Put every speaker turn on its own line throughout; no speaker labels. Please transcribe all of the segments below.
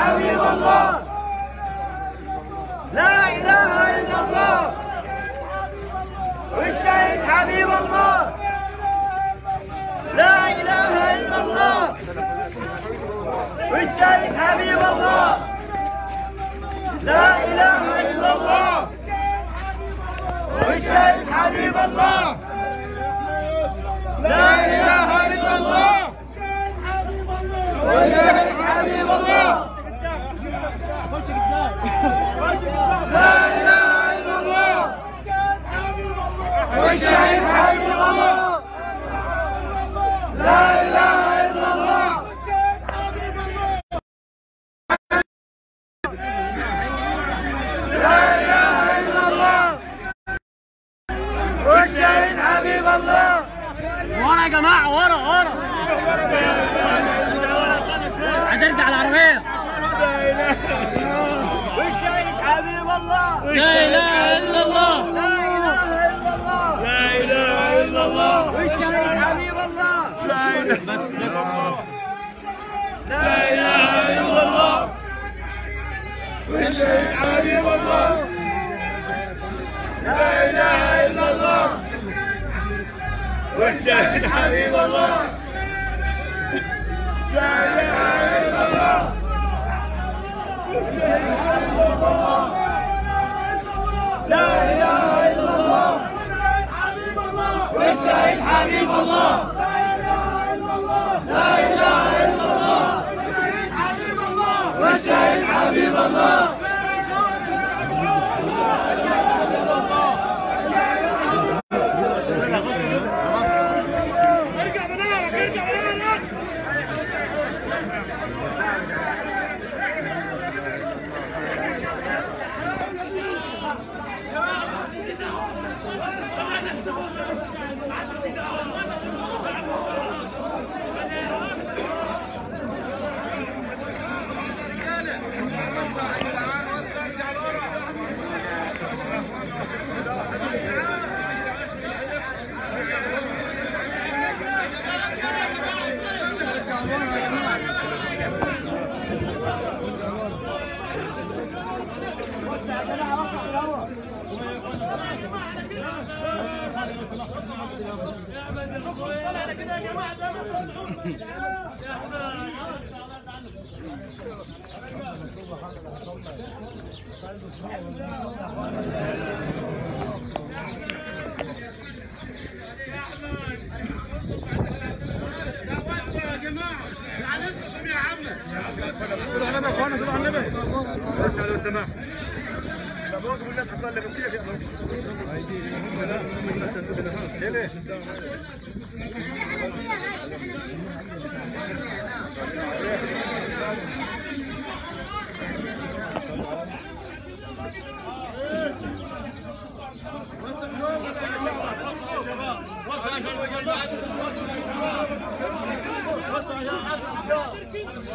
حبيب الله. لا إله إلا الله. والشهيد حبيب الله. لا إله إلا الله. والشهيد حبيب الله. لا إله إلا الله. والشهيد حبيب الله. لا إله إلا الله. والشهيد حبيب الله لا إله إلا الله والشهيد حبيب الله لا إله إلا الله. لا إله إلا الله. والشهيد حبيب الله.
ورا يا جماعة ورا ورا. هترجع العربية.
والشهيد حبيب الله
لا
إله إلا الله
لا اله الا الله
والشهيد حبيب الله
لا إله إلا الله. والشهيد حبيب الله لا إله إلا الله. والشهيد حبيب الله. لا اله الا الله
لا إله إلا الله والشهيد حبيب الله لا إله إلا الله والشهيد حبيب الله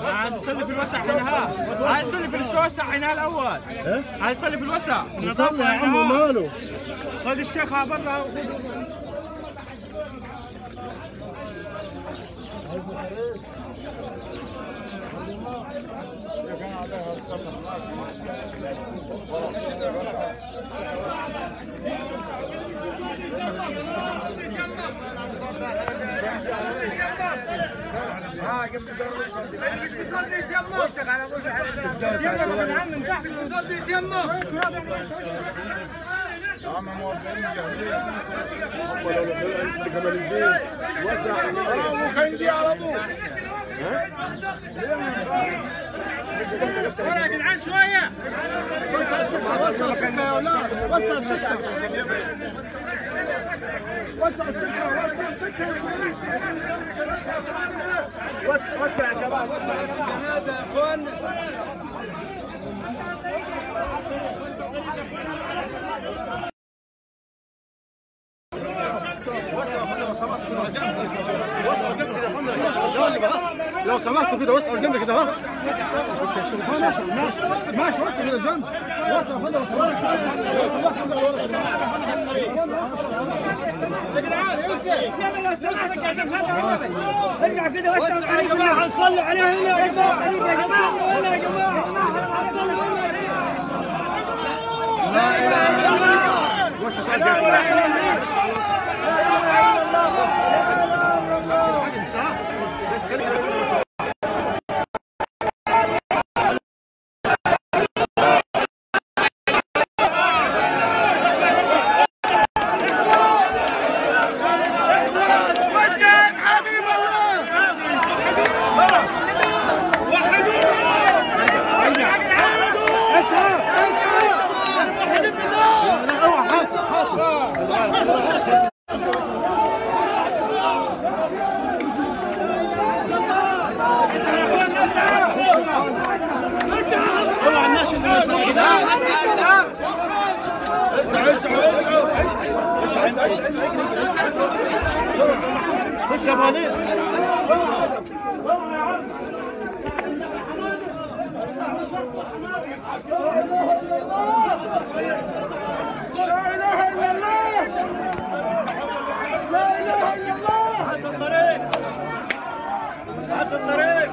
عايز يصلي في الوسع هنا عايز يصلي في الوسع هنا الأول عايز يصلي في الوسع
صلي يا عم ماله.
خذ الشيخ برا
وكان جي على طول
ورا يا جدعان شوية
وسع السكه يا أولاد. وسع السكه وسع السكه وسع السكه وسع يا شباب وسع يا فندم لو كده ها
سمحتوا كده وسعوا الجنب كده اهو ماشي ماشي وسعوا كده الجنب وسعوا خد لو سمحت لو سمحت خد ورا
يا جدعان يوسف ارجع وسع يا جماعة نصلي عليه هنا يا جماعة يا جماعة هنا يا جماعة. نصلي هنا
خش يا وليد
عد الطريق. عد الطريق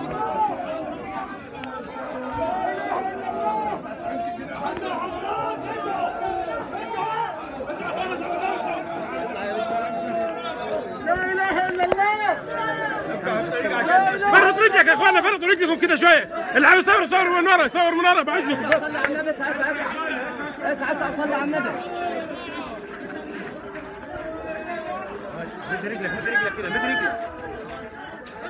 لا اله الا الله فرط رجلك يا اخوانا فرطوا رجلكم كده شوية. اللي عايز يصور يصور من ورا يصور من ورا بعزكم
صلي على النبي اسعى اسعى اسعى اسعى اسعى صلي على النبي.
مد رجلك مد رجلك كده مد رجلك.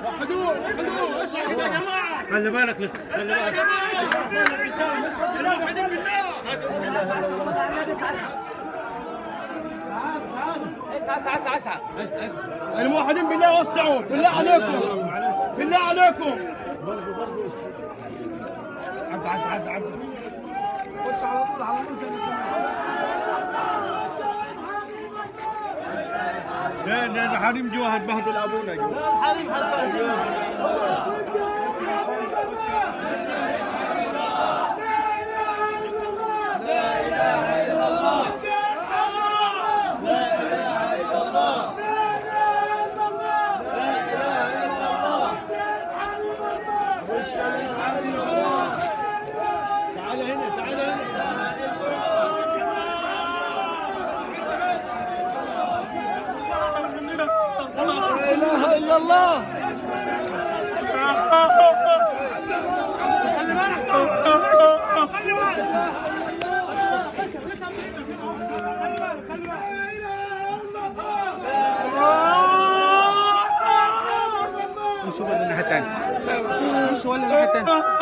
وحدوه وحدوه يا جماعة خلي بالك خلي بالك. يا جماعة الواحدين بالله
اسعى اسعى اسعى اسعى اسعى
الموحدين بالله وسعوا بالله عليكم. بالله عليكم. عد عد عد عد
خش على طول على طول
لا لا ده حريم جوا هتبهدل أبونا. جوا
الحريم هتبهدل
الله.
نشوف الناحية الثانية مش ولا
الناحية
الثانية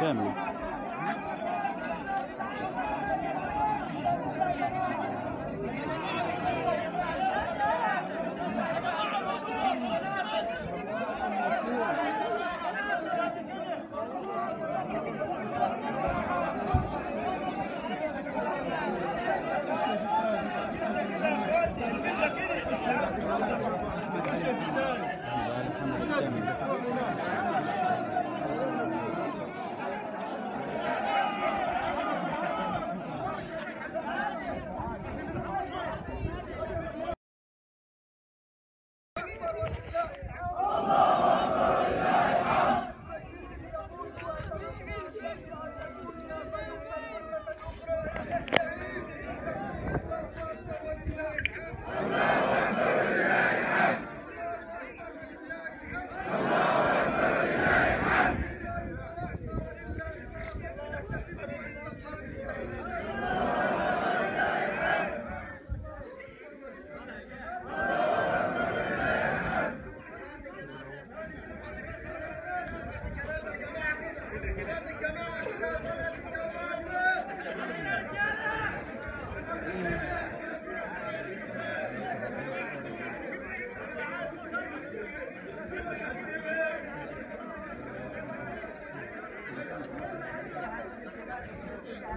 family.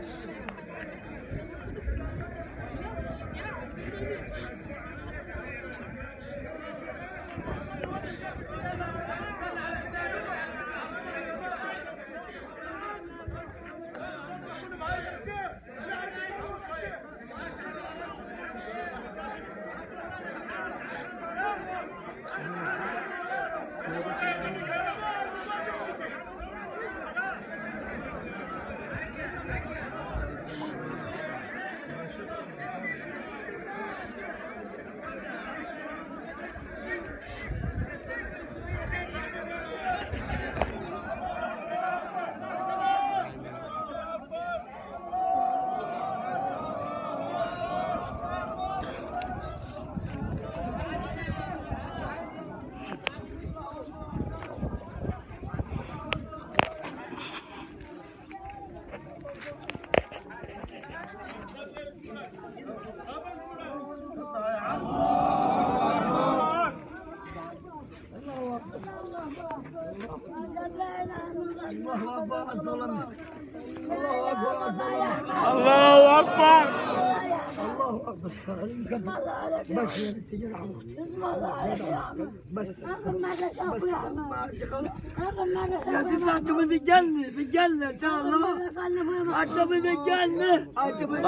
よろしくお願いします。بس بس شاء الله في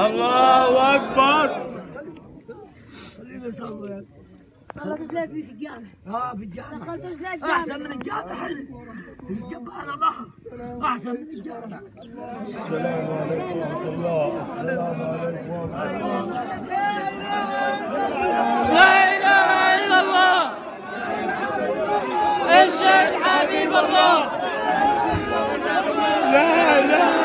الله اكبر
صلاة ثلاث في الجامع
ها في الجامع
دخلت ثلاث
أحسن
جامع
من الجامع حلو الجامع على ظهر أحسن من الجامع
لا إله إلا الله. الشيخ حبيب الله.
لا إله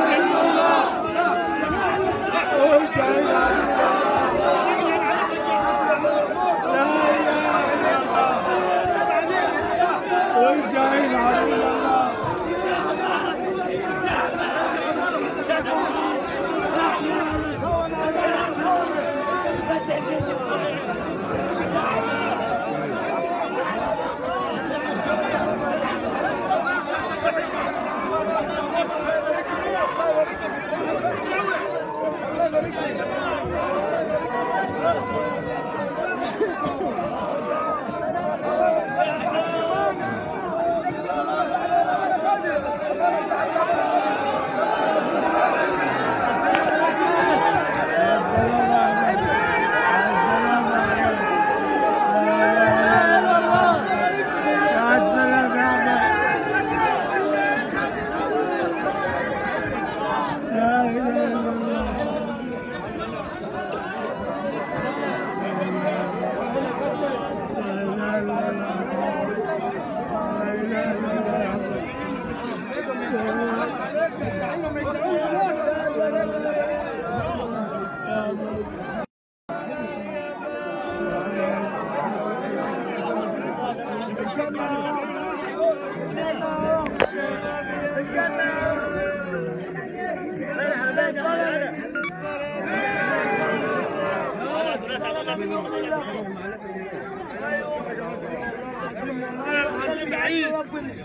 العظيم عيد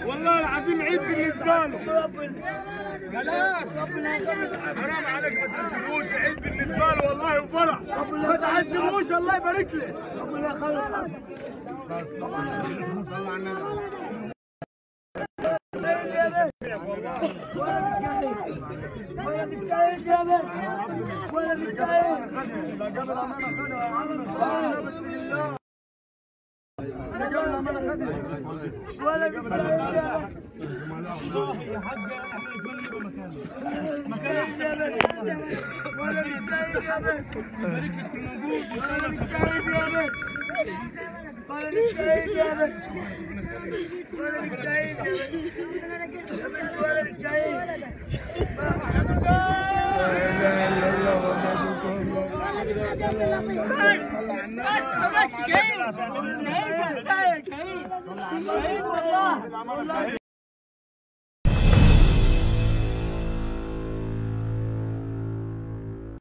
والله العظيم عيد بالنسبة له خلاص حرام عليك ما تعذبوش عيد بالنسبة له والله وفرح. ما تعذبوش الله يبارك لك. بس صلى على النبي
ولا يا بنت ولا بتعيد
قبل ما أنا خدها قبل ما أنا خدها
ولا بتعيد يا بنت ولا بتعيد يا بنت ولا بتعيد يا بنت ولا بتعيد يا بنت ولا بتعيد يا بنت يا بنت ولا بتعيد بس بس بس جاي جاي جاي والله والله